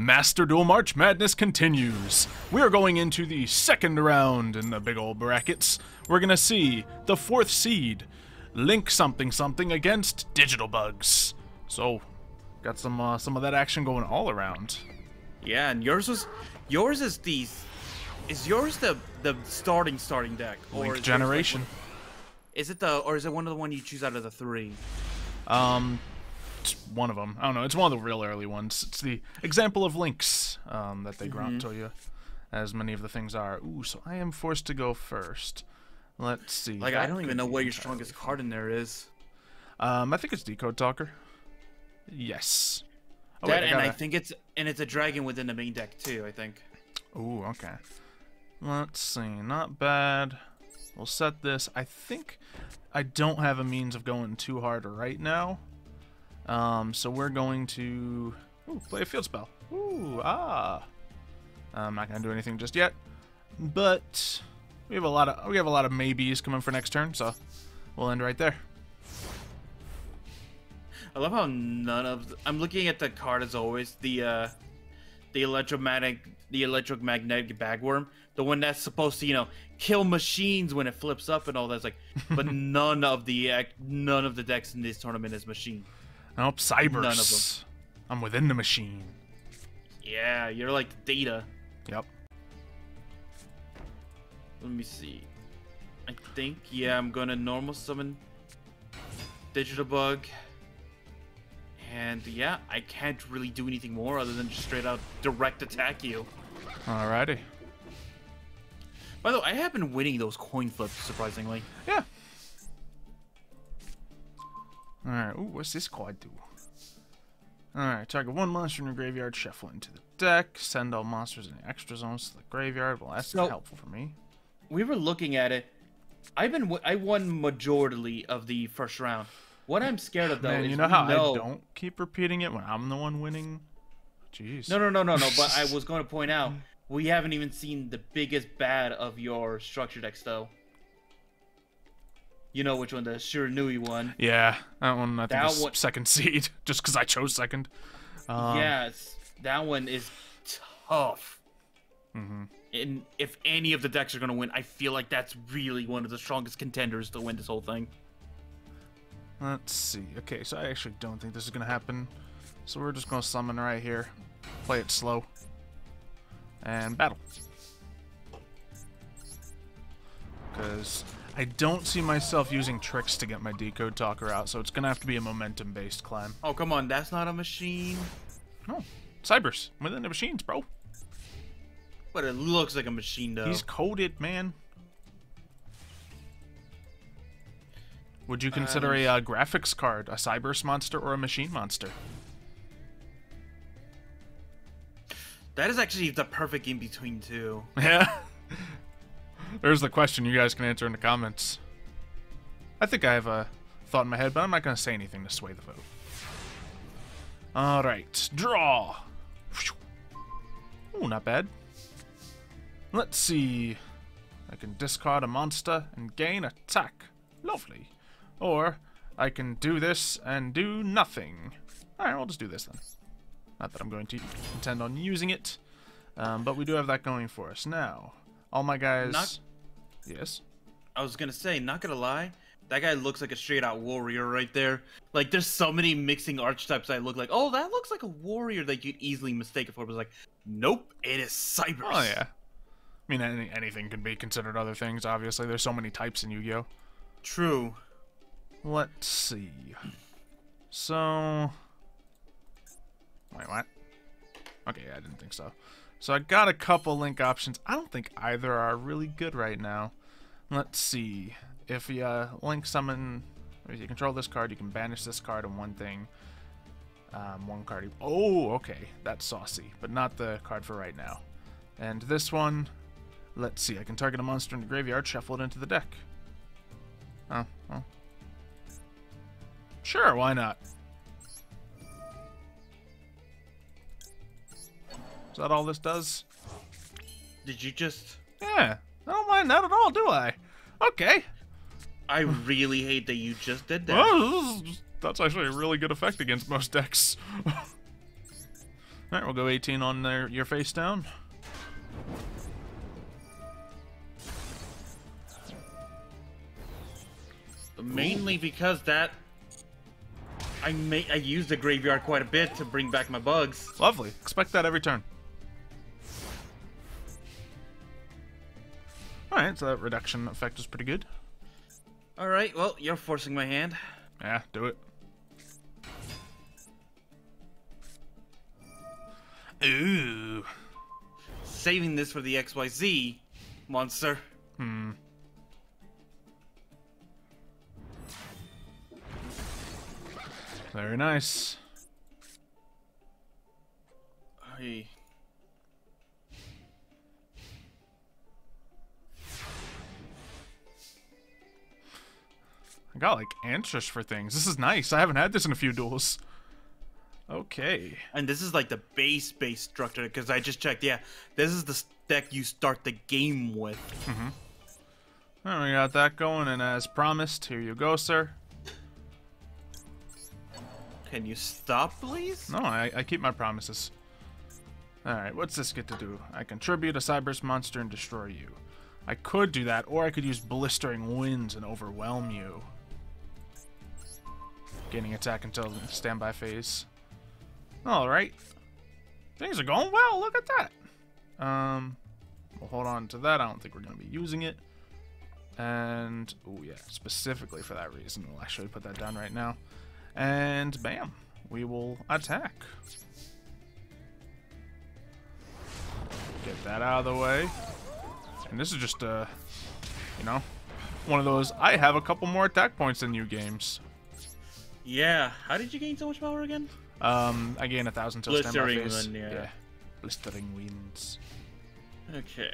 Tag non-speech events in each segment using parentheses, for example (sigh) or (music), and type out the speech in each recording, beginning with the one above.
Master Duel March Madness continues. We are going into the second round in the big old brackets. We're gonna see the fourth seed, Link something something against Digital Bugs. So, got some uh, some of that action going all around. Yeah, and yours was yours is the is yours the the starting starting deck Link is yours, like, Generation. is it the or is it one of the one you choose out of the three? Um, it's one of them. I don't know. It's one of the real early ones. It's the example of links um, that they grant to you, as many of the things are. Ooh, so I am forced to go first. Let's see. Like I don't even know be what your strongest card in there is. Um, I think it's Decode Talker. Yes. Oh, that wait, and I gotta- think it's and it's a dragon within the main deck too. I think. Ooh, okay. Let's see. Not bad. We'll set this. I think I don't have a means of going too hard right now. Um, so we're going to ooh, play a field spell. Ooh, ah. I'm not gonna do anything just yet, but we have a lot of we have a lot of maybes coming for next turn, so we'll end right there. I love how none of the, I'm looking at the card as always. The uh the electromagnetic the electromagnetic bagworm, the one that's supposed to you know kill machines when it flips up and all that's like, but (laughs) none of the ac- none of the decks in this tournament is machine. Nope, Cyberse. None of them. I'm within the machine. Yeah, you're like data. Yep. Let me see. I think yeah, I'm gonna normal summon digital bug. And yeah, I can't really do anything more other than just straight out direct attack you. Alrighty. By the way, I have been winning those coin flips surprisingly. Yeah. Alright, ooh, what's this quad do? Alright, target one monster in your graveyard, shuffle into the deck, send all monsters in the extra zones to the graveyard. Well, that's So- helpful for me. We were looking at it. I've been I won majority of the first round. What I'm scared of though Man, is you know how know- I don't keep repeating it when I'm the one winning? Jeez. No, no, no, no, no. But I (laughs) was going to point out we haven't even seen the biggest bad of your structure decks though. You know which one, the Shiranui one. Yeah, that one I think That is one- second seed, (laughs) just because I chose second. Um, yes, that one is tough. Mm-hmm. And if any of the decks are going to win, I feel like that's really one of the strongest contenders to win this whole thing. Let's see. Okay, so I actually don't think this is going to happen. So we're just going to summon right here. Play it slow. And battle. Because I don't see myself using tricks to get my decode talker out, so it's going to have to be a momentum based climb. Oh, come on, that's not a machine. No. Cyberse. Within the machines, bro. But it looks like a machine though. He's coded, man. Would you consider a uh, graphics card a Cyberse monster or a machine monster? That is actually the perfect in between two. (laughs) (laughs) Yeah. There's the question you guys can answer in the comments. I think I have a thought in my head, but I'm not going to say anything to sway the vote. Alright, draw. Ooh, not bad. Let's see. I can discard a monster and gain attack. Lovely. Or I can do this and do nothing. Alright, we'll just do this then. Not that I'm going to intend on using it. Um, but we do have that going for us. Now, all my guys... Not- Yes? I was gonna say, not gonna lie, that guy looks like a straight out warrior right there. Like, there's so many mixing archetypes that look like, oh, that looks like a warrior that you'd easily mistake it for. But like, nope, it is Cyberse. Oh, yeah. I mean, any, anything can be considered other things, obviously. There's so many types in Yu-Gi-Oh! True. Let's see. So... Wait, what? Okay, I didn't think so. So I got a couple link options. I don't think either are really good right now. Let's see. If you uh, link summon, if you control this card, you can banish this card and one thing. Um, one card. Oh, okay. That's saucy, but not the card for right now. And this one, let's see. I can target a monster in the graveyard, shuffle it into the deck. Oh, well. Sure, why not? Is that all this does? Did you just. Yeah, I don't mind that at all, do I? Okay. I really hate that you just did that. Well, that's actually a really good effect against most decks. (laughs) Alright, we'll go 18 on their, your face down. Mainly because that I may I use the graveyard quite a bit to bring back my bugs. Lovely. Expect that every turn. Alright, so that reduction effect is pretty good. Alright, well, you're forcing my hand. Yeah, do it. Ooh. Saving this for the XYZ monster. Hmm. Very nice. Hey. Got like answers for things. This is nice. I haven't had this in a few duels. Okay. And this is like the base base structure because I just checked. Yeah, this is the deck you start the game with. Mm-hmm. Well, we got that going, and as promised, here you go, sir. Can you stop, please? No, I, I keep my promises. Alright, what's this get to do? I contribute a Cyberse monster and destroy you. I could do that, or I could use Blistering Winds and overwhelm you. Gaining attack until standby phase. Alright. Things are going well, look at that. Um, we'll hold on to that. I don't think we're going to be using it. And, oh yeah, specifically for that reason. We'll actually put that down right now. And bam, we will attack. Get that out of the way. And this is just, uh, you know, one of those, I have a couple more attack points than you games. Yeah. How did you gain so much power again? Um, I gain a thousand till Blistering wind, yeah. Blistering winds. Okay.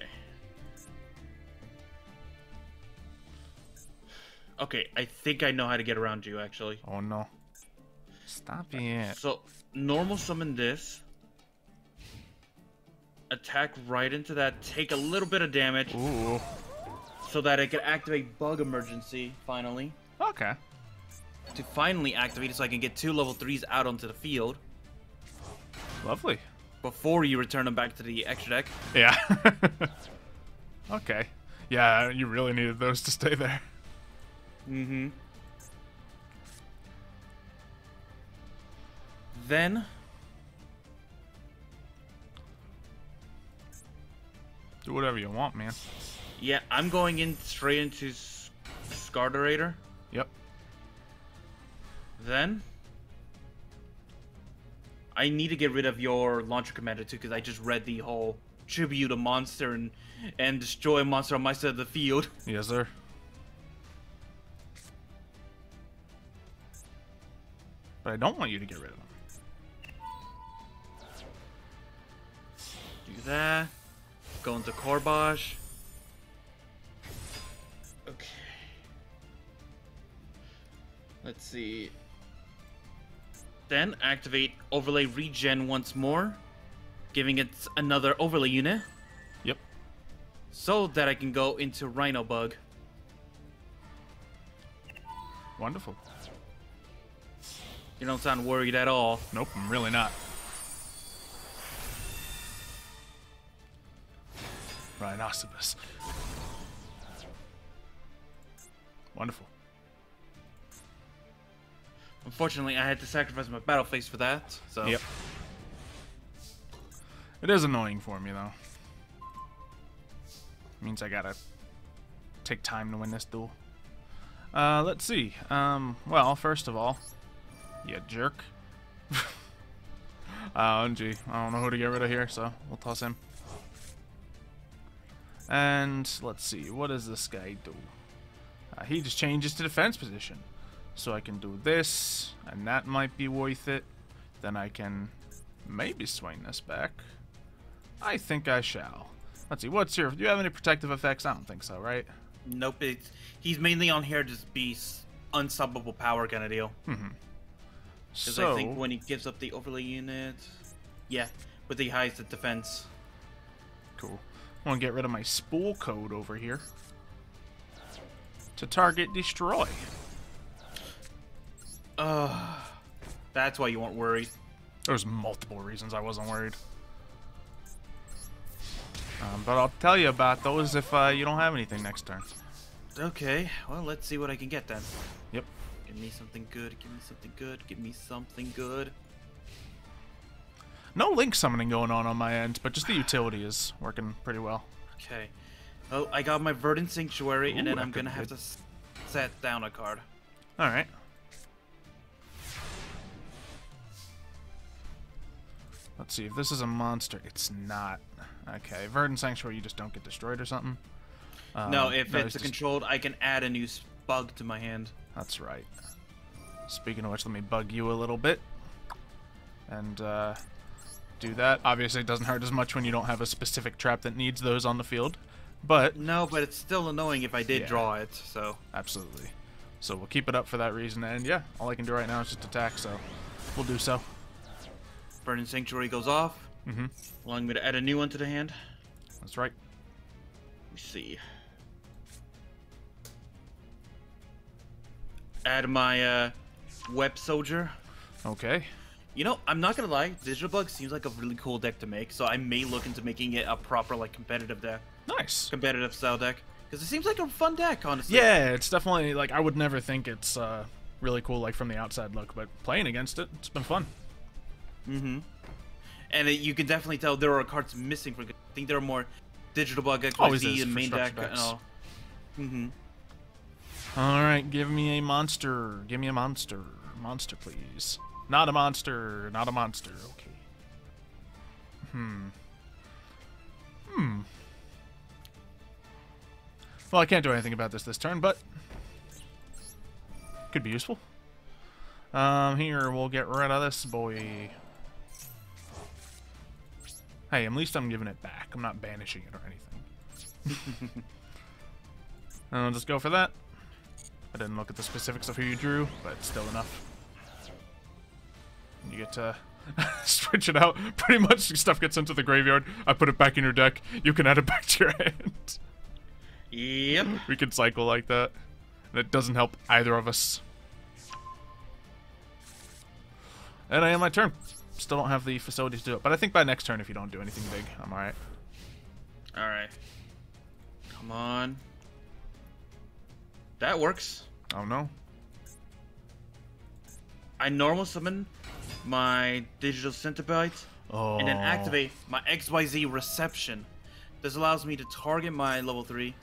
Okay, I think I know how to get around you actually. Oh no. Stop it. So, normal summon this. Attack right into that, take a little bit of damage Ooh. so that it can activate Bug Emergency finally. Okay. To finally activate it so I can get two level 3s out onto the field Lovely. before you return them back to the extra deck. Yeah. (laughs) okay. Yeah, you really needed those to stay there. Mm-hmm. Then Do whatever you want, man. Yeah, I'm going in straight into S- Scaradiator. Yep. Then I need to get rid of your launcher commander too, because I just read the whole tribute a monster and and destroy a monster on my side of the field. (laughs) Yes, sir. But I don't want you to get rid of them. Do that. Go into Corebage. Okay. Let's see. Then activate overlay regen once more, giving it another overlay unit Yep. so that I can go into Rhino Bug. Wonderful. You don't sound worried at all. Nope, I'm really not. Rhinoceros. Wonderful. Unfortunately, I had to sacrifice my battle face for that. So Yep. It is annoying for me though. Means I gotta take time to win this duel. Uh, let's see. Um, well, first of all, you jerk. (laughs) uh, gee, I don't know who to get rid of here, so we'll toss him. And let's see, what does this guy do? Uh, he just changes to defense position. So I can do this, and that might be worth it. Then I can maybe swing this back. I think I shall. Let's see, what's your... Do you have any protective effects? I don't think so, right? nope. It's, he's mainly on here to just be unstoppable power kind of deal. Mm-hmm. Because So, I think when he gives up the overlay unit, yeah, with the highest defense. cool. I want to get rid of my spool code over here. To target destroy. Ugh. That's why you weren't worried. There's multiple reasons I wasn't worried. Um, but I'll tell you about those if uh, you don't have anything next turn. Okay, well, let's see what I can get then. Yep. Give me something good, give me something good, give me something good. No link summoning going on on my end, but just the utility is working pretty well. Okay. Well, I got my Verdant Sanctuary, and then I'm gonna have to set down a card. All right. Let's see if this is a monster. It's not. Okay, Verdant Sanctuary, you just don't get destroyed or something. no, Um, if no, it's a controlled, I can add a new bug to my hand. That's right. Speaking of which, let me bug you a little bit. And uh, do that. Obviously, it doesn't hurt as much when you don't have a specific trap that needs those on the field. But, No, but it's still annoying if I did Yeah. draw it, so... absolutely. So we'll keep it up for that reason. And yeah, all I can do right now is just attack, so we'll do so. Verdant Sanctuary goes off, Mm-hmm. allowing me to add a new one to the hand. That's right. Let me see. Add my uh, Web Soldier. Okay. You know, I'm not gonna lie, Digital Bug seems like a really cool deck to make, so I may look into making it a proper like competitive deck, Nice. competitive style deck, because it seems like a fun deck, honestly. Yeah, it's definitely like I would never think it's uh, really cool like from the outside look, but playing against it, it's been fun. Mm-hmm. And it, you can definitely tell there are cards missing from. I think there are more Digital Bug XYZ in main deck and all. Mm-hmm. All right, give me a monster. Give me a monster. Monster, please. Not a monster. Not a monster. Okay. Hmm. Hmm. Well, I can't do anything about this this turn, but could be useful. Um, here we'll get rid of this boy. Hey, at least I'm giving it back. I'm not banishing it or anything. and (laughs) I'll just go for that. I didn't look at the specifics of who you drew, but still enough. You get to (laughs) switch it out. (laughs) Pretty much stuff gets into the graveyard. I put it back in your deck. You can add it back to your hand. Yep. we can cycle like that. And it doesn't help either of us. And I end my turn. Still don't have the facilities to do it. But I think by next turn, if you don't do anything big, I'm alright. All right. Come on. That works. Oh no. I normal summon my digital centipede Oh. and then activate my XYZ reception. This allows me to target my level 3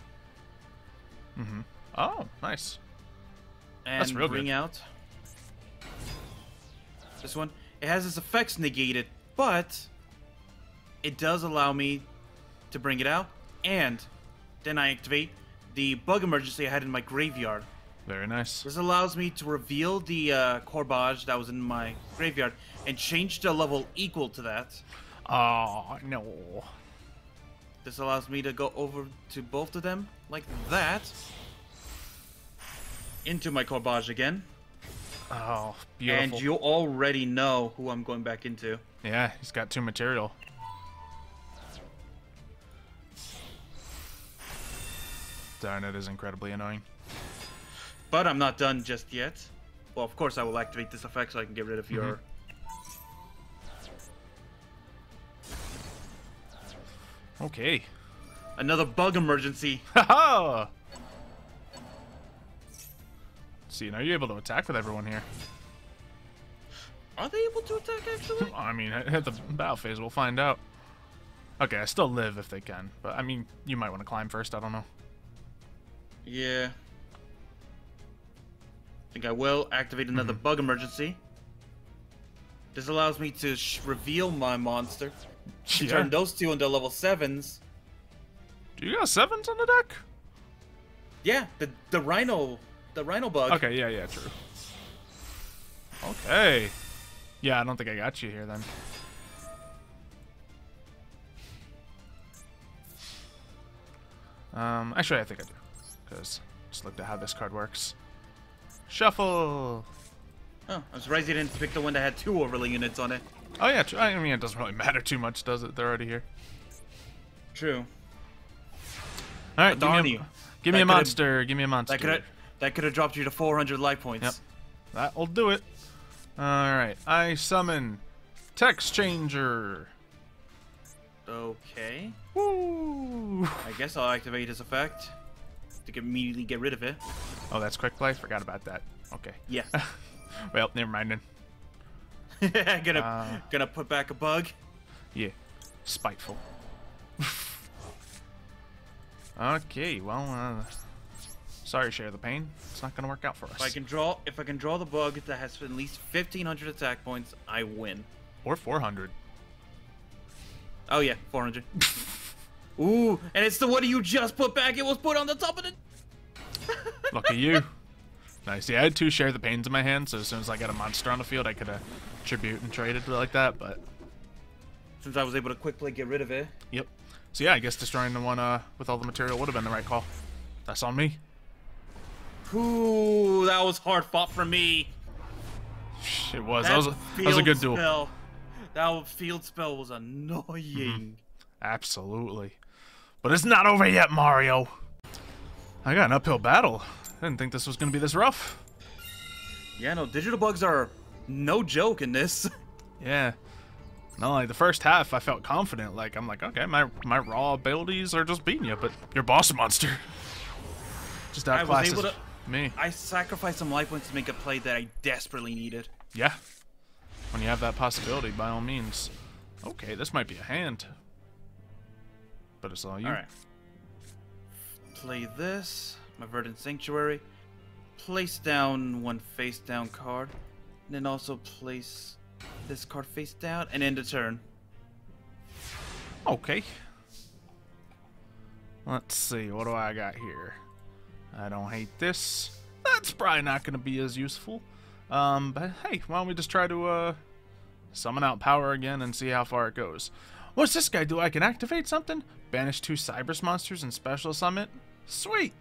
Mm-hmm. Oh, nice. and That's real bring good. out this one. It has its effects negated, but it does allow me to bring it out, and then I activate the bug emergency I had in my graveyard. Very nice. This allows me to reveal the uh, Corebage that was in my graveyard and change the level equal to that. Oh, no. This allows me to go over to both of them like that. Into my Corebage again. Oh, beautiful. And you already know who I'm going back into. Yeah, he's got two material. Darn, it is incredibly annoying. But I'm not done just yet. Well, of course I will activate this effect so I can get rid of mm-hmm. your... Okay. Another bug emergency. (laughs) Haha! See, now you're able to attack with everyone here. Are they able to attack actually? (laughs) I mean, at the battle phase, we'll find out. Okay, I still live if they can, but I mean, you might want to climb first. I don't know. yeah. I think I will activate another mm-hmm. bug emergency. This allows me to sh- reveal my monster. (laughs) Yeah. Turn those two into level sevens. Do you got sevens on the deck? Yeah, the the rhino, the rhino bug. Okay, yeah, yeah, true. Okay. Yeah, I don't think I got you here then. Um, actually, I think I do. Because just looked at how this card works. Shuffle! Oh, I'm surprised you didn't pick the one that had two overlay units on it. Oh, yeah, I mean, it doesn't really (laughs) matter too much, does it? They're already here. True. Alright, give me, a, give me a monster. Give me a monster. That could have that could have dropped you to 400 life points. Yep. That'll do it. Alright, I summon Texchanger. Okay. Woo! I guess I'll activate his effect to immediately get rid of it. Oh, that's quick play. Forgot about that. Okay. Yeah. (laughs) well, never mind then. (laughs) gonna Uh. gonna put back a bug. Yeah. Spiteful. (laughs) okay, well, uh, sorry, share the pain. It's not gonna work out for us. If I can draw if I can draw the bug that has at least 1500 attack points, I win. Or 400. Oh yeah, 400. (laughs) Ooh, and it's the one you just put back. It was put on the top of the. (laughs) Look at you. Nice. Yeah, I had two share the pains in my hand, so as soon as I got a monster on the field, I could uh, tribute and trade it like that. But Since I was able to quick play get rid of it. yep. So yeah, I guess destroying the one uh, with all the material would have been the right call. That's on me. Ooh, that was hard fought for me. It was. That, was, a, that was a good duel. Spell, that field spell was annoying. Mm-hmm. Absolutely. But it's not over yet, Mario. I got an uphill battle. I didn't think this was going to be this rough. Yeah, no, digital bugs are no joke in this. (laughs) Yeah. Not like the first half, I felt confident. Like I'm like, okay, my my raw abilities are just beating you, but your boss monster just I was outclasses able to- me. I sacrificed some life points to make a play that I desperately needed. Yeah. When you have that possibility, by all means. Okay, this might be a hand. But it's all you. All right. Play this, my Verdant Sanctuary. Place down one face down card. And then also place this card face down and end the turn. Okay. Let's see, what do I got here? I don't hate this. That's probably not going to be as useful. Um, but hey, why don't we just try to, uh, summon out power again and see how far it goes. What's this guy do? I can activate something? Banish two Cyberse monsters and special summon? Sweet!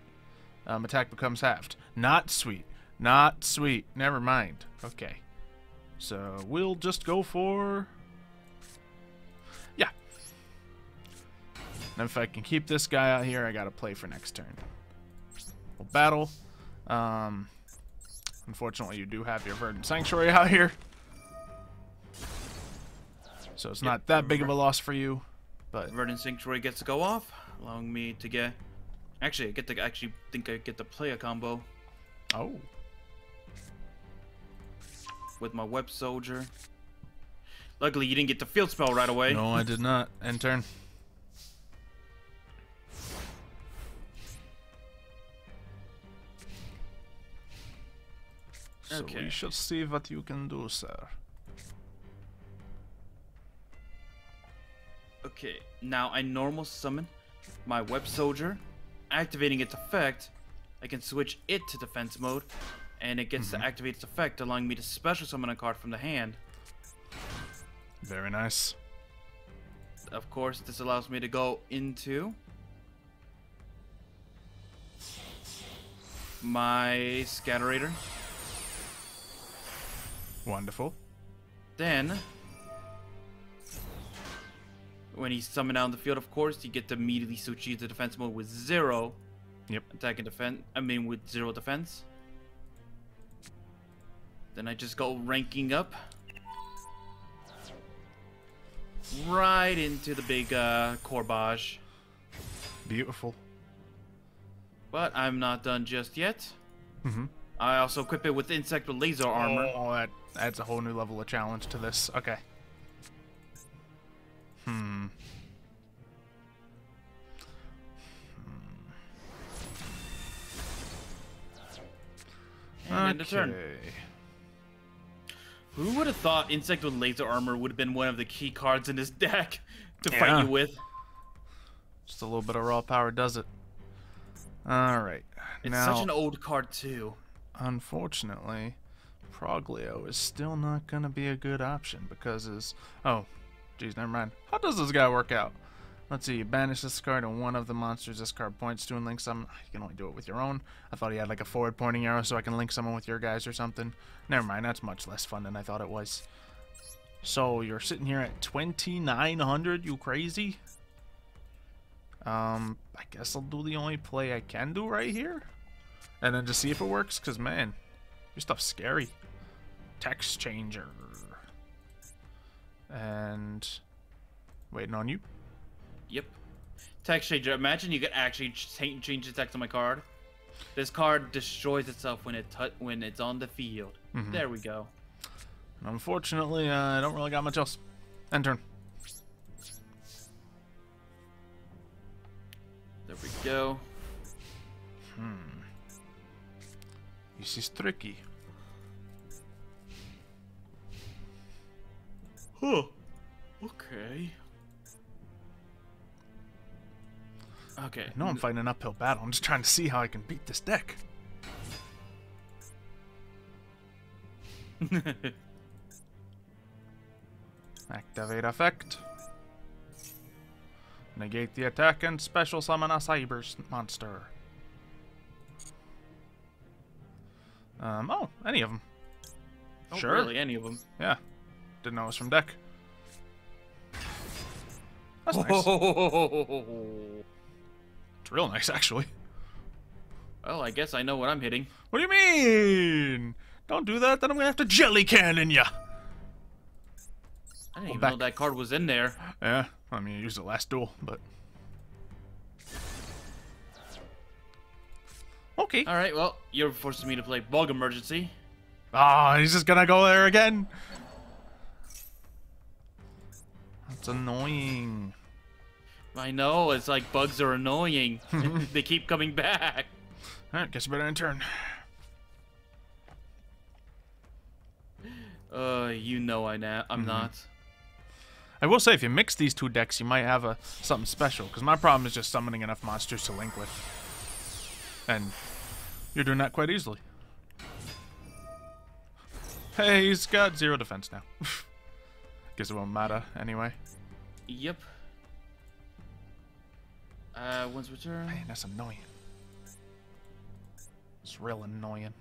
Um, attack becomes halved. Not sweet. Not sweet. Never mind. Okay. So, we'll just go for... Yeah, and if I can keep this guy out here, I gotta play for next turn. Battle. Um, unfortunately, you do have your Verdant Sanctuary out here. So it's not that big of a loss for you. But Verdant Sanctuary gets to go off, allowing me to get. Actually, I get to actually think I get to play a combo oh, with my Web Soldier. Luckily, you didn't get the field spell right away. no, I did not. End turn. So Okay. we shall see what you can do, sir. Okay, now I normal summon my Web Soldier, activating its effect. I can switch it to defense mode, and it gets to mm-hmm. activate its effect, allowing me to special summon a card from the hand. Very nice. Of course, this allows me to go into my Scaradiator. Wonderful. Then, when he's summoned out in the field, of course, you get to immediately switch into defense mode with zero Yep. attack and defense. I mean, with zero defense. Then I just go ranking up. Right into the big uh, Corebage. Beautiful. But I'm not done just yet. Mm-hmm. I also equip it with Insect with Laser Armor. Oh, that adds a whole new level of challenge to this. Okay. Hmm. And end turn. Okay. Who would have thought Insect with Laser Armor would have been one of the key cards in this (laughs) deck to Yeah. fight you with? Just a little bit of raw power does it. All right. It's now, such an old card too. unfortunately, Proglio is still not going to be a good option because his. Oh, geez, never mind. How does this guy work out? Let's see. You banish this card and one of the monsters this card points to and link some. You can only do it with your own. I thought he had like a forward pointing arrow so I can link someone with your guys or something. Never mind. That's much less fun than I thought it was. So you're sitting here at 2,900. You crazy? Um, I guess I'll do the only play I can do right here. And then just see if it works, because, man, your stuff's scary. Texchanger. And waiting on you. Yep. Texchanger. Imagine you could actually ch- change the text on my card. This card destroys itself when it when it's on the field. Mhm. There we go. Unfortunately, uh, I don't really got much else. End turn. There we go. Hmm. This is tricky. Huh. Okay. Okay. I know I'm fighting an uphill battle. I'm just trying to see how I can beat this deck. (laughs) Activate effect. Negate the attack and special summon a cyber monster. Um, oh, any of them. Oh, sure. Really, any of them. Yeah. Didn't know it was from deck. That's nice. Oh. (laughs) It's real nice, actually. Well, I guess I know what I'm hitting. What do you mean? Don't do that, then I'm gonna have to jelly cannon ya. I didn't even back. know that card was in there. Yeah, I mean, I used it last duel, but. Okay. All right. Well, you're forcing me to play Bug Emergency. Ah, he's just gonna go there again. That's annoying. I know. It's like bugs are annoying. (laughs) they keep coming back. Alright, guess you better in turn. Uh, you know I na- I'm not. I will say, if you mix these two decks, you might have a something special. Because my problem is just summoning enough monsters to link with, and you're doing that quite easily. Hey, he's got zero defense now. (laughs) Guess it won't matter anyway. Yep. Uh, once return. Man, that's annoying. It's real annoying.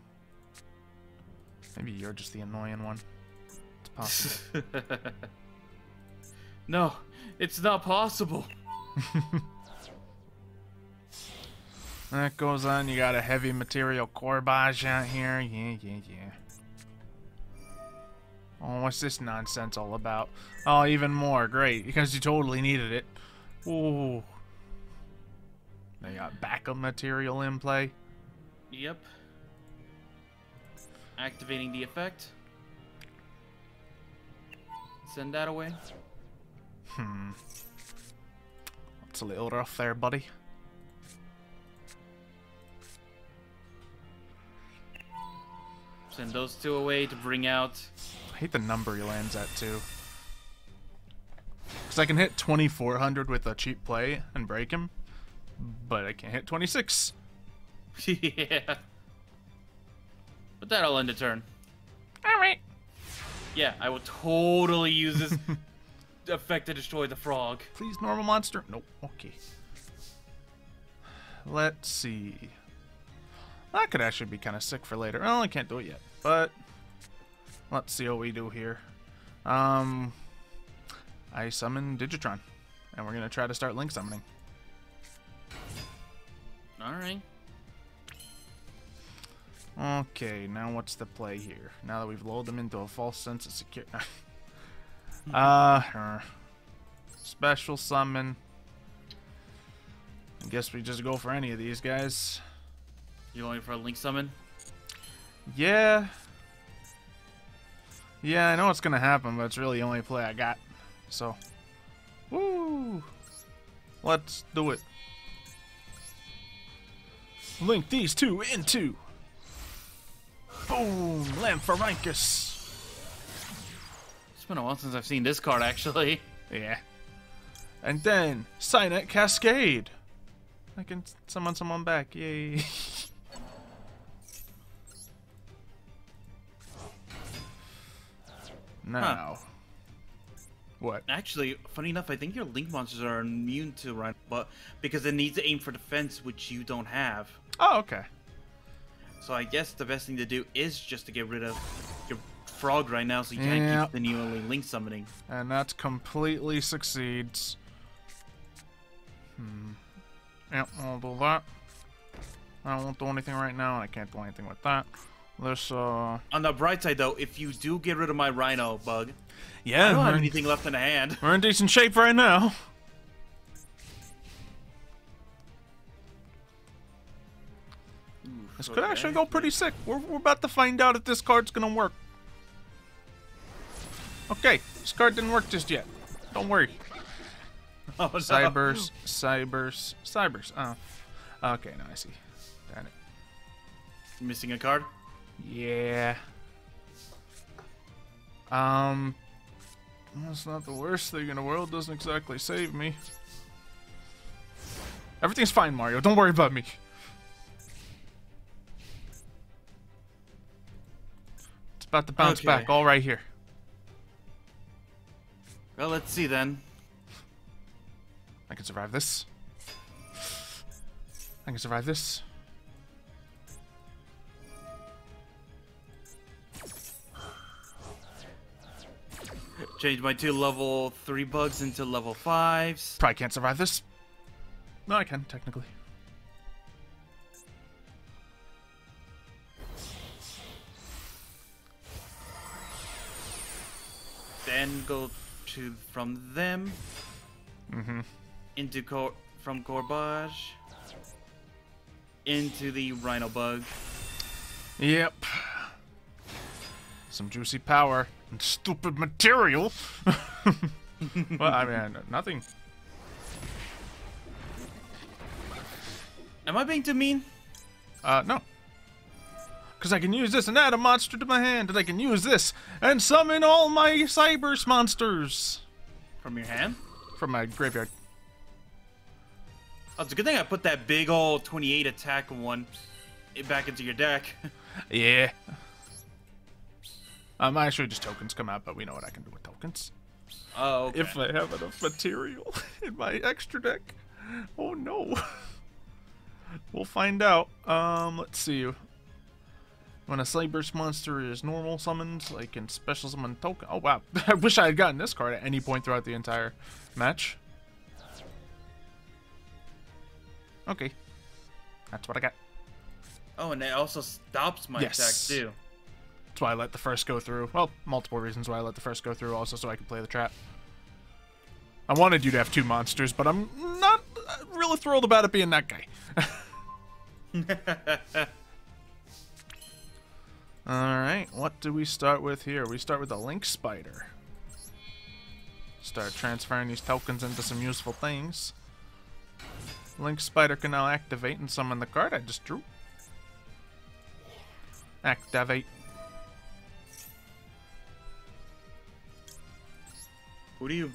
Maybe you're just the annoying one. It's possible. (laughs) no, it's not possible. (laughs) that goes on. You got a heavy material Corebage out here. Yeah, yeah, yeah. Oh, what's this nonsense all about? Oh, even more. Great, because you totally needed it. Ooh. They got backup material in play. Yep. Activating the effect. Send that away. Hmm. That's a little rough there, buddy. Send those two away to bring out. I hate the number he lands at, too. Because I can hit 2400 with a cheap play and break him, but I can't hit 26. (laughs) yeah. But that'll end a turn. Alright. Yeah, I will totally use this (laughs) effect to destroy the frog. Please, normal monster. Nope. Okay. Let's see. That could actually be kind of sick for later. Well, I can't do it yet, but let's see what we do here. Um, I summon Digitron, and we're gonna try to start Link summoning. Alright. Okay, now what's the play here? Now that we've lulled them into a false sense of security. (laughs) uh, uh, special summon. I guess we just go for any of these guys. You going for a link summon? Yeah. Yeah, I know what's gonna happen, but it's really the only play I got. So, woo! Let's do it. Link these two into. Boom! Lampharankus. It's been a while since I've seen this card, actually. (laughs) Yeah. And then Cynet Cascade. I can summon someone back. Yay. (laughs) now. What? Actually, funny enough, I think your link monsters are immune to run, but because it needs to aim for defense, which you don't have. Oh, okay. So I guess the best thing to do is just to get rid of your frog right now, so you can't Yeah. keep only link summoning. And that completely succeeds. Hmm. Yep, I'll do that. I won't do anything right now, and I can't do anything with that. Let's, uh... On the bright side, though, if you do get rid of my rhino bug, Yeah, I don't have anything left in the hand. we're in decent shape right now. This could Okay. actually go pretty sick. We're, we're about to find out if this card's gonna work. Okay, this card didn't work just yet. Don't worry. (laughs) Oh, no. Cyberse, cyberse, cyberse. Oh. Okay, now I see. Darn it. Missing a card? Yeah. Um. That's not the worst thing in the world. Doesn't exactly save me. Everything's fine, Mario. Don't worry about me. It's about to bounce Okay. back. All right here. Well, let's see then. I can survive this. I can survive this. Change my two level 3 bugs into level 5s. Probably can't survive this. No, I can, technically. Then go to from them Mm-hmm. into Cor from Corebage into the Rhino bug. Yep. Some juicy power and stupid material. (laughs) well, I mean, nothing. Am I being too mean? Uh, no. Because I can use this and add a monster to my hand, and I can use this and summon all my Cyberse monsters From your hand? from my graveyard. Oh, it's a good thing I put that big old 28 attack one back into your deck. (laughs) Yeah. Um, actually, just tokens come out, but we know what I can do with tokens. oh, okay. If I have enough material (laughs) in my extra deck. Oh no. (laughs) We'll find out. Um, let's see. When a Cyberse monster is normal summoned, I can special summon token. Oh wow. (laughs) I wish I had gotten this card at any point throughout the entire match. Okay. That's what I got. oh, and it also stops my Yes. attack too. That's why I let the first go through. Well, multiple reasons why I let the first go through, also so I could play the trap. I wanted you to have two monsters, but I'm not really thrilled about it being that guy. (laughs) Alright, what do we start with here? We start with the Link Spider. Start transferring these tokens into some useful things. Link Spider can now activate and summon the card I just drew. Activate. Who do you?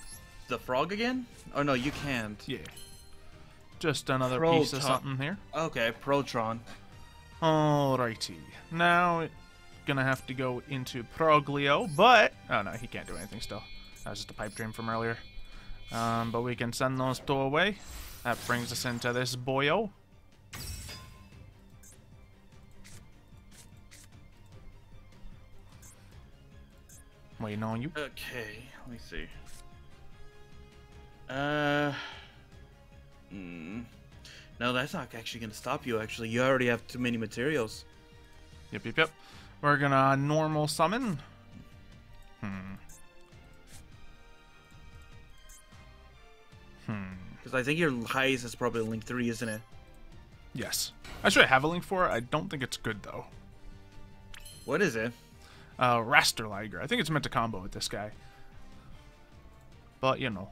The frog again? Oh no, you can't. Yeah. Just another piece of something here. Okay, Protron. Alrighty. Now, gonna have to go into Proglio, but... Oh no, he can't do anything still. That was just a pipe dream from earlier. Um, but we can send those two away. That brings us into this boyo. Waiting on you. Okay, let me see. Uh. Hmm. No, that's not actually gonna stop you. Actually, you already have too many materials. Yep, yep, yep. We're gonna normal summon. Hmm. Hmm. Because I think your highest is probably Link 3, isn't it? Yes. I should have a link for it. I don't think it's good though. What is it? Uh, Rasterliger. I think it's meant to combo with this guy. But, you know.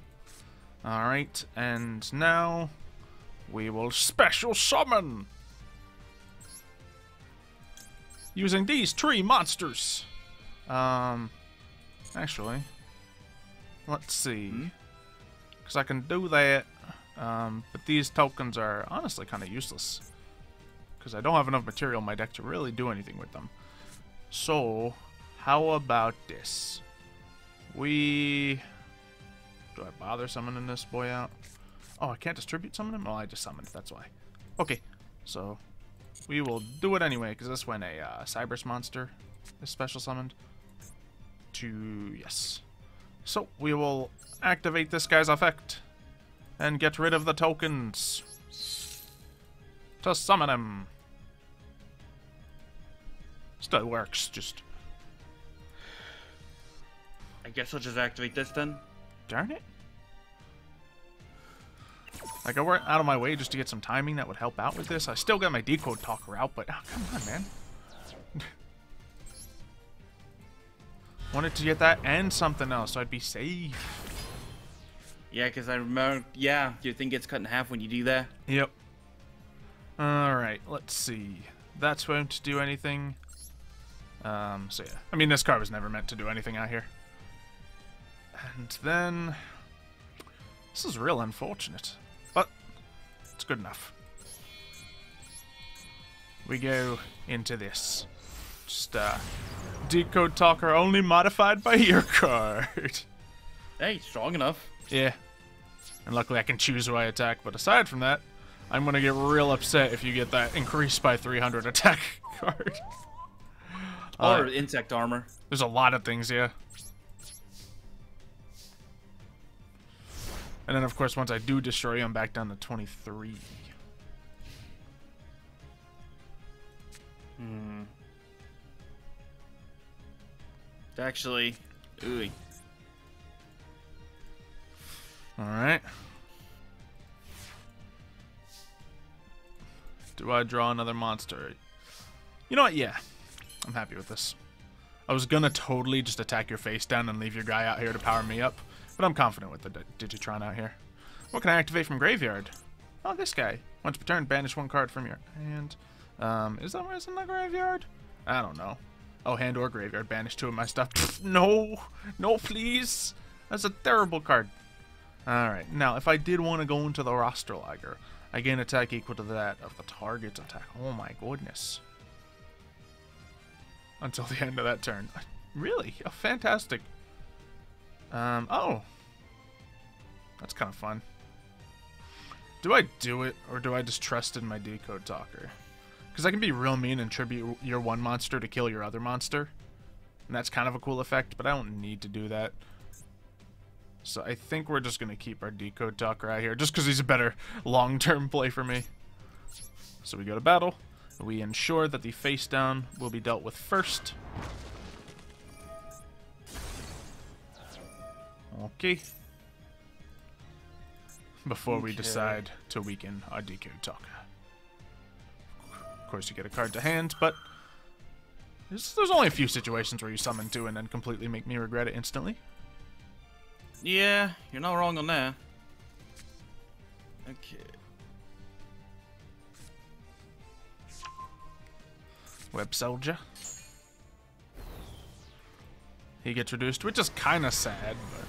Alright, and now we will special summon using these three monsters. Um, actually, let's see. Hmm? Because I can do that, um, but these tokens are honestly kind of useless. Because I don't have enough material in my deck to really do anything with them. So, how about this? We... Do I bother summoning this boy out? Oh, I can't distribute summon him? Oh, I just summoned, that's why. Okay, so we will do it anyway, because this when a uh, Cyberse monster is special summoned. To, yes. So, we will activate this guy's effect and get rid of the tokens to summon him. Still works, just I guess I'll just activate this then. Darn it. Like I went out of my way just to get some timing that would help out with this. I still got my decode talker out, but oh, come on, man. (laughs) Wanted to get that and something else, so I'd be safe. Yeah, because I remember. Yeah, your thing gets cut in half when you do that. Yep. Alright, let's see. That's won't do anything. Um, so yeah. I mean, this car was never meant to do anything out here. And then... This is real unfortunate. But, it's good enough. We go into this. Just, uh, decode talker only modified by your (laughs) card. Hey, strong enough. Yeah. And luckily I can choose who I attack, but aside from that, I'm gonna get real upset if you get that increased by 300 attack (laughs) card. Uh, Or insect armor. there's a lot of things, yeah. And then, of course, once I do destroy you, I'm back down to 23. Hmm. Actually, ooh. Alright. Do I draw another monster? You know what? Yeah. I'm happy with this. I was gonna totally just attack your face down and leave your guy out here to power me up, but I'm confident with the Digitron out here. What can I activate from Graveyard? Oh, this guy. Once per turn, banish one card from your hand. Um, is that where's in the graveyard? I don't know. Oh, hand or graveyard. Banish two of my stuff. (laughs) no! No, please! That's a terrible card. Alright, now if I did want to go into the Rostraliger, I gain attack equal to that of the target's attack. Oh my goodness. Until the (laughs) end of that turn. Really? Oh, fantastic. Um, oh. That's kind of fun. Do I do it, or do I just trust in my Decode Talker? Because I can be real mean and tribute your one monster to kill your other monster. And that's kind of a cool effect, but I don't need to do that. So I think we're just going to keep our Decode Talker out here, just because he's a better long-term play for me. So we go to battle. We ensure that the face down will be dealt with first. Okay. Before we decide to weaken our Decode Talker. Of course, you get a card to hand, but there's, there's only a few situations where you summon two and then completely make me regret it instantly. Yeah, you're not wrong on that. Okay. Web Soldier. He gets reduced, which is kind of sad, but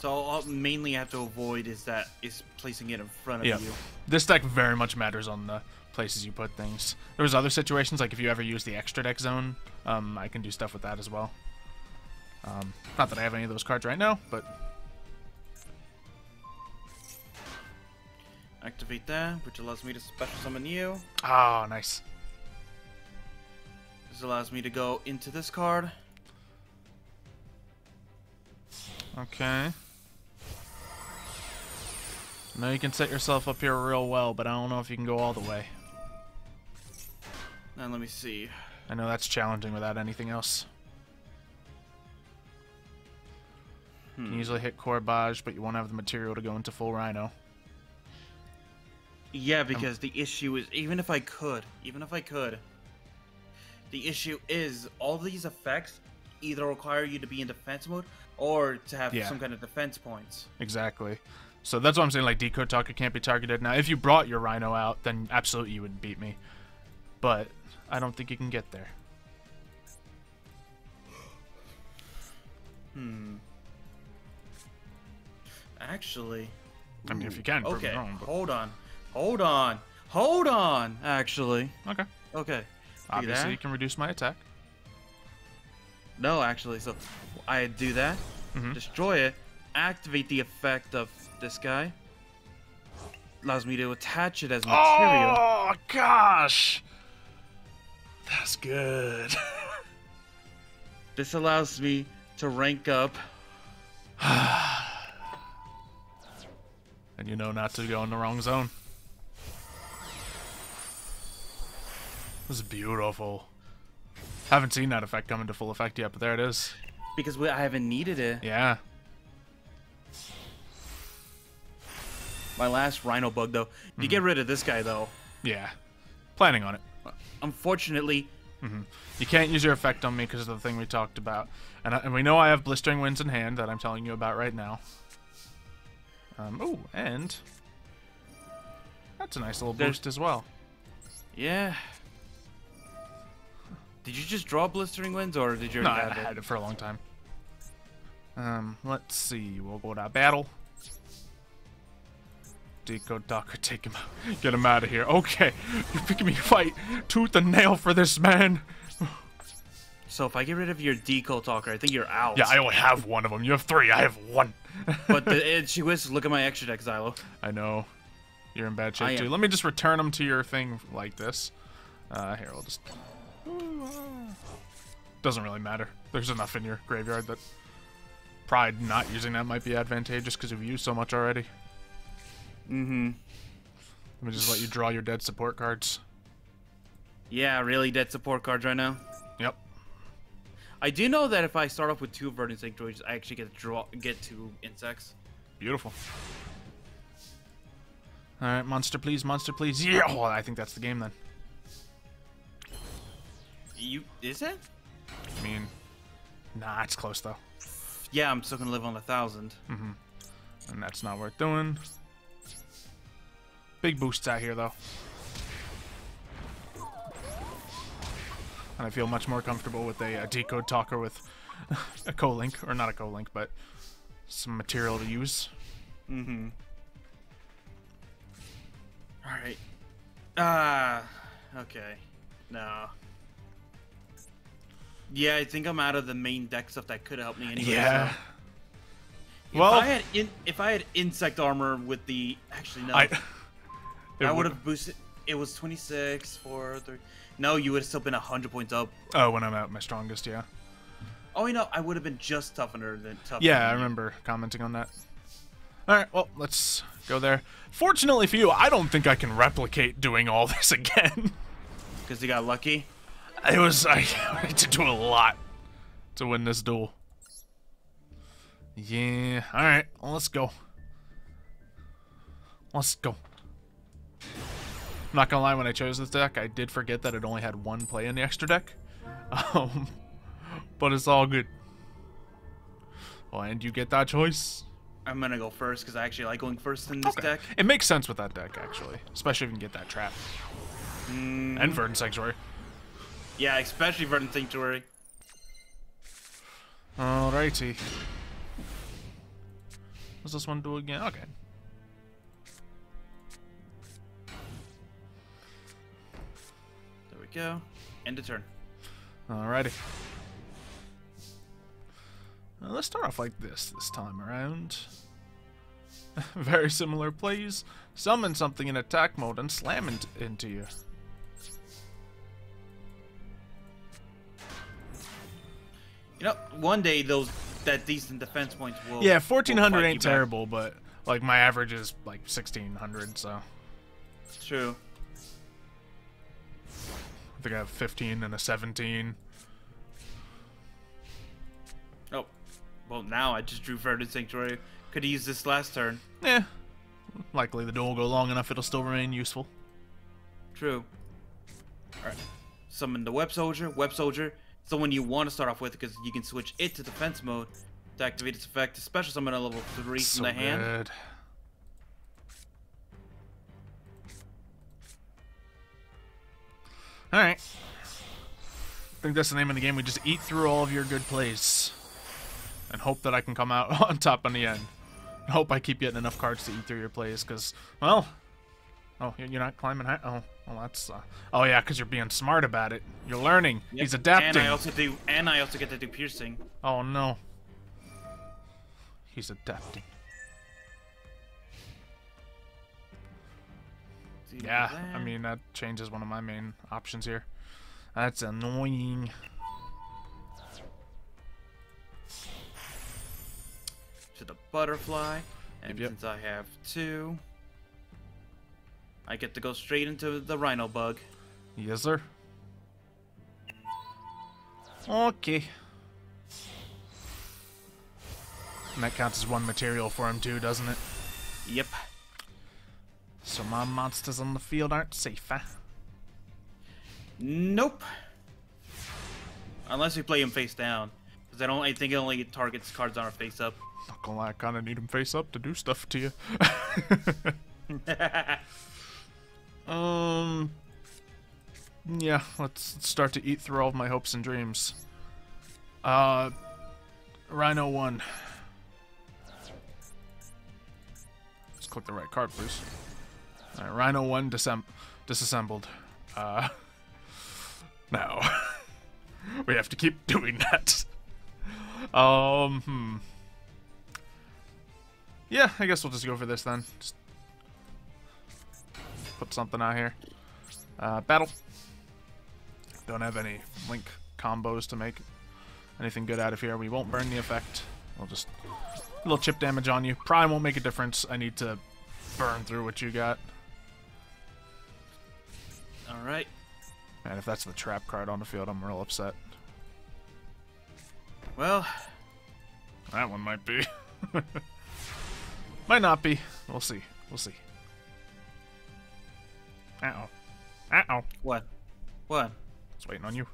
So all mainly have to avoid is that is placing it in front of yeah. you. This deck very much matters on the places you put things. There was other situations, like if you ever use the extra deck zone, um, I can do stuff with that as well. Um, not that I have any of those cards right now, but Activate that, which allows me to special summon you. oh, nice. This allows me to go into this card. Okay. Now you can set yourself up here real well, but I don't know if you can go all the way. And let me see. I know that's challenging without anything else. You can Hmm. easily hit Corebage, but you won't have the material to go into full Rhino. Yeah, because the issue is even if I could, even if I could, the issue is all these effects either require you to be in defense mode or to have Yeah. some kind of defense points. Exactly. So that's why I'm saying like Decode Talker can't be targeted. Now, if you brought your Rhino out, then absolutely you would beat me. But I don't think you can get there. Hmm. Actually, I mean, if you can, prove okay. me wrong. But... Hold on, hold on, hold on. Actually, Okay. okay. Obviously, you can reduce my attack. No, actually, so I do that, Mhm. destroy it, activate the effect of this guy. Allows me to attach it as material. Oh gosh, that's good. (laughs) This allows me to rank up. (sighs) and you know not to go in the wrong zone. This is beautiful. Haven't seen that effect come into full effect yet, but there it is. Because we, I haven't needed it. Yeah. My last Rhino bug, though. You get rid of this guy, though. Yeah. Planning on it. Unfortunately, You can't use your effect on me because of the thing we talked about. And, I, and we know I have Blistering Winds in hand that I'm telling you about right now. Um, oh, and... That's a nice little There's- boost as well. yeah. Did you just draw blistering winds, or did you No, I, have it? had it for a long time. Um, let's see. We'll go to battle. Decode Talker, take him out. Get him out of here. Okay, you're picking me fight tooth and nail for this man. So if I get rid of your decode talker, I think you're out. Yeah, I only have one of them. You have three. I have one. (laughs) but the, it, she was look at my extra deck, Xylo. I know. You're in bad shape too. Let me just return them to your thing like this. Uh, here, we'll just. Doesn't really matter. There's enough in your graveyard that Pride not using that might be advantageous because you've used so much already. Mm-hmm. Let me just let you draw your dead support cards. Yeah, really dead support cards right now. Yep. I do know that if I start off with two Verdant Sanctuaries, I actually get to draw get two insects. Beautiful. All right, monster, please, monster, please. Yeah. I think that's the game then. You is it? I mean, nah, it's close though, Yeah, I'm still gonna live on a thousand. Mm-hmm. and that's not worth doing. Big boosts out here though. And I feel much more comfortable with a, uh decode talker with (laughs) a co-link, or not a co-link, but some material to use. Mm-hmm. All right. Ah. okay. No. Yeah, I think I'm out of the main deck stuff that could help me anyway. Yeah. so- If Well- I had in, if I had insect armor with the actually no, I. I, would have boosted. It was 26 for 30. No, you would have still been 100 points up. Oh, when I'm at my strongest, yeah. Oh, you know, I would have been just tougher than tough. Yeah, I remember commenting on that. All right, well, let's go there. Fortunately for you, I don't think I can replicate doing all (laughs) this again. because you got lucky. It was (laughs) I had to do a lot to win this duel. Yeah. All right, well, let's go. Let's go. I'm not gonna lie, when I chose this deck, I did forget that it only had one play in the extra deck. (laughs) Um, but it's all good. Well, and you get that choice. I'm gonna go first because I actually like going first in this Okay. deck. It makes sense with that deck, actually. Especially if you can get that trap. Mm, And Verdant Sanctuary. yeah, especially Verdant Sanctuary. Alrighty. What's this one do again? Okay. Go. Uh, end of turn. Alrighty. Now, let's start off like this this time around. (laughs) Very similar plays. Summon something in attack mode and slam it into you. You know, one day those that decent defense points will. Yeah, 1400 ain't terrible, but like my average is like 1600, so I think I have 15 and a 17. Oh, well now I just drew Verdant Sanctuary. Could used this last turn. Yeah. likely the duel will go long enough, it'll still remain useful. True. Alright. Summon the Web Soldier. Web Soldier is the one you want to start off with because you can switch it to defense mode to activate its effect. Special summon at level 3 So from the hand. good. Alright. I think that's the name of the game. We just eat through all of your good plays. And hope that I can come out (laughs) on top on the end. And hope I keep getting enough cards to eat through your plays, because, well... Oh, you're you're not climbing high? Oh, well, that's... Uh, oh, yeah, because you're being smart about it. You're learning. Yep. He's adapting. And I also do and I also get to do piercing. Oh no. He's adapting. So you do Yeah, I mean that changes one of my main options here. That's annoying. to the butterfly. And Yep, yep. since I have two, I get to go straight into the rhino bug. Yes, sir. Okay. And that counts as one material for him too, doesn't it? Yep. So my monsters on the field aren't safe, huh? Nope. Unless we play him face down. Because I don't I think it only targets cards on our face up. Not gonna lie, I kinda need him face up to do stuff to you. (laughs) um... Yeah, let's start to eat through all of my hopes and dreams. Uh... Rhino 1. Let's click the right card, please. Alright, Rhino 1 disem disassembled. Uh... (laughs) (laughs) We have to keep doing that. Um, hmm. Yeah, I guess we'll just go for this then. Just put something out here. Uh, battle. Don't have any link combos to make anything good out of here. We won't burn the effect. We'll just a little chip damage on you. Probably won't make a difference. I need to burn through what you got. Alright. And if that's the trap card on the field, I'm real upset. Well, That one might be. (laughs) might not be. We'll see. We'll see. Uh-oh. Uh-oh. what? What? It's waiting on you.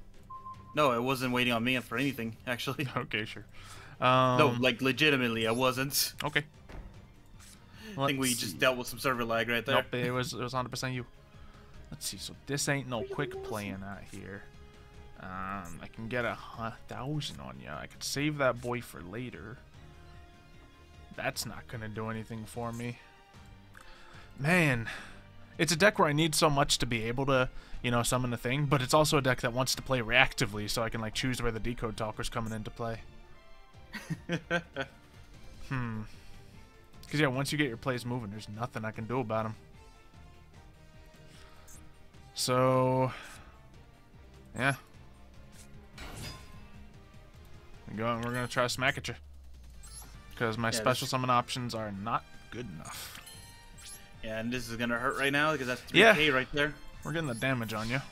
No, I wasn't waiting on me for anything, actually. (laughs) Okay, sure. Um, no, like legitimately, I wasn't. Okay. I think we Let's just dealt with some server lag right there. Nope, it was it was 100% you. Let's see. So this ain't no quick playing out here. Um, I can get a thousand on you. I could save that boy for later. That's not gonna do anything for me. Man, it's a deck where I need so much to be able to, you know, summon a thing, but it's also a deck that wants to play reactively, so I can like choose where the decode talker's coming into play. (laughs) hmm. Because yeah, once you get your plays moving, there's nothing I can do about them. So, yeah. We go and we're gonna try to smack at you. Because my Yeah, special summon options are not good enough. Yeah, and this is gonna hurt right now because that's 3k right there. We're getting the damage on you.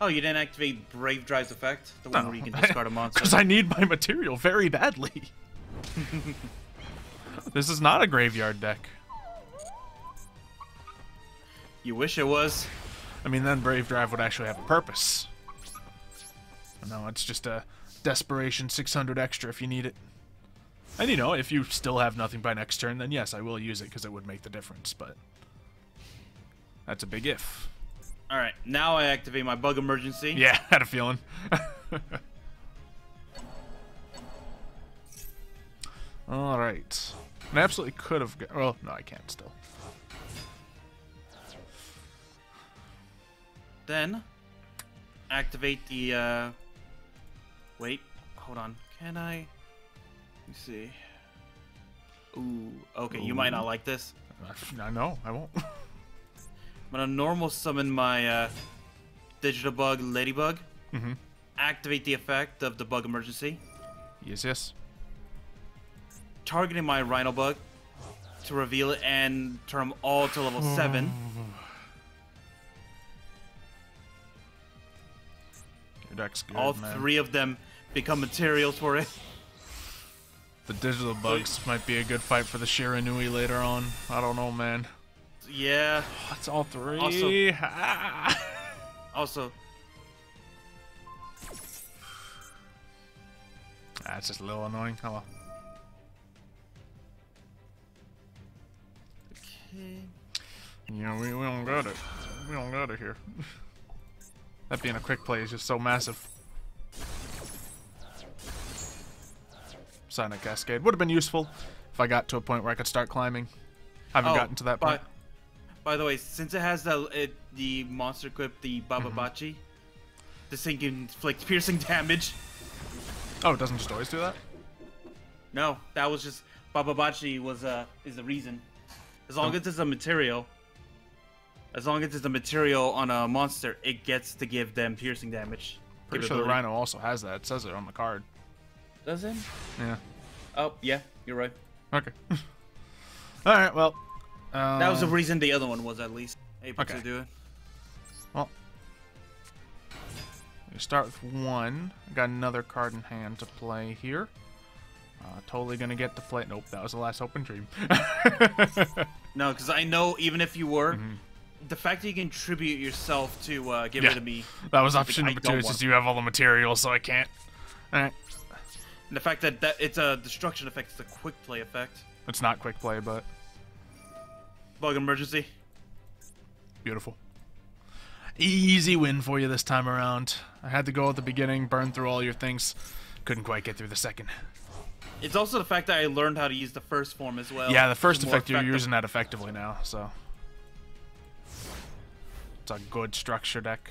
Oh, you didn't activate Brave Drive's effect? The one No. where you can discard a (laughs) monster? Because I need my material very badly. (laughs) this is not a graveyard deck. You wish it was. I mean, then Brave Drive would actually have a purpose. No, it's just a desperation 600 extra if you need it. And you know, if you still have nothing by next turn, then yes, I will use it because it would make the difference, but that's a big if. Alright, now I activate my bug emergency. Yeah, (laughs) I had a feeling. (laughs) All right. I absolutely could have. Well, no, I can't still. Then, activate the, uh... Wait, hold on. Can I... Let me see. Ooh, okay, you might not like this. I know. I won't. (laughs) I'm gonna normal summon my, uh... Digital Bug Ladybug. hmm Activate the effect of the bug emergency. Yes, yes. Targeting my Rhino Bug to reveal it and turn them all to level 7. (sighs) (sighs) (sighs) deck's good, all man. three of them become materials for it. The digital bugs might be a good fight for the Shiranui later on. I don't know, man. Yeah. (sighs) That's all three. Also- Ah. Also, That's just a little annoying. Oh well. You know, we, we don't got it. We don't got it here. (laughs) that being a quick play is just so massive. Sonic Cascade would have been useful if I got to a point where I could start climbing. Haven't Oh, gotten to that point. by the way, since it has the it, the monster equip, the Mm-hmm. Bababachi, this thing can inflict piercing (laughs) damage. Oh, it doesn't just always do that? No, that was just Bababachi was uh is the reason. As long Oh. as it's a material, as long as it's a material on a monster, it gets to give them piercing damage. Pretty sure the. Rhino also has that. It says it on the card. Does it? Yeah. Oh yeah, you're right. Okay. (laughs) All right. Well. Uh, That was the reason the other one was at least able okay. to do it. Well. You start with one. I got another card in hand to play here. Uh, totally gonna get to play. Nope, that was the last open dream. (laughs) No, because I know even if you were, the fact that you can tribute yourself to uh, get Yeah. rid of me, that was option number two. It's just you have all the materials, so I can't. Alright. and the fact that, that it's a destruction effect, it's a quick play effect. It's not quick play, but Bug emergency. beautiful. Easy win for you this time around. I had to go at the beginning, burn through all your things. Couldn't quite get through the second. It's also the fact that I learned how to use the first form as well. yeah, the first effect you're using that effectively now, so. It's a good structure deck.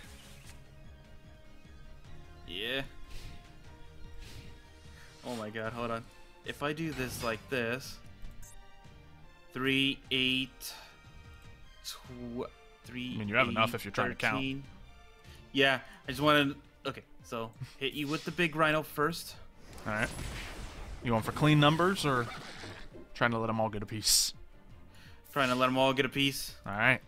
Yeah. Oh my god, hold on. If I do this like this, three, eight, tw- three. I mean, you have enough if you're trying to count. Yeah, I just wanted. Okay, so hit you with the big rhino first. Alright. You going for clean numbers or trying to let them all get a piece? Trying to let them all get a piece. Alright.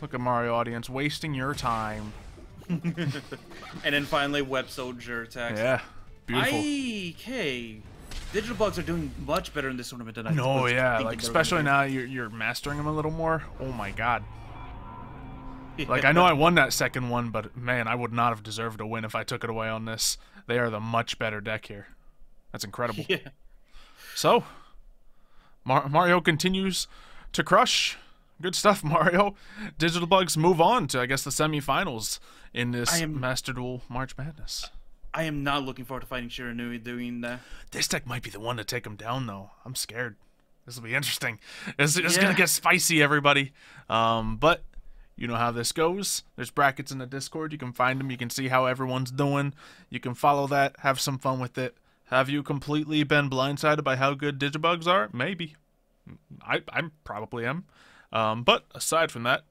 Look at Mario audience, wasting your time. (laughs) And then finally, web soldier attacks. Yeah. Beautiful. I, okay. Digital bugs are doing much better in this tournament than I oh, No, yeah, like especially now you're you're mastering them a little more. Oh my god. (laughs) Like I know I won that second one, but man, I would not have deserved a win if I took it away on this. They are the much better deck here. That's incredible. (laughs) yeah. So, Mar- Mario continues to crush. Good stuff, (laughs) Mario. Digital Bugs move on to, I guess, the semifinals in this I am- Master Duel March Madness. I am not looking forward to fighting Shiranui doing that. This deck might be the one to take him down, though. I'm scared. This will be interesting. It's, it's gonna get spicy, everybody. Um, but you know how this goes. There's brackets in the Discord. You can find them. You can see how everyone's doing. You can follow that. Have some fun with it. Have you completely been blindsided by how good Digibugs are? Maybe. I I probably am. Um, but aside from that,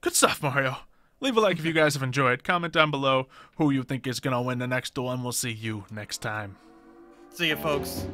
good stuff, Mario. Leave a like if you guys have enjoyed. Comment down below who you think is gonna win the next duel, and we'll see you next time. See you, folks.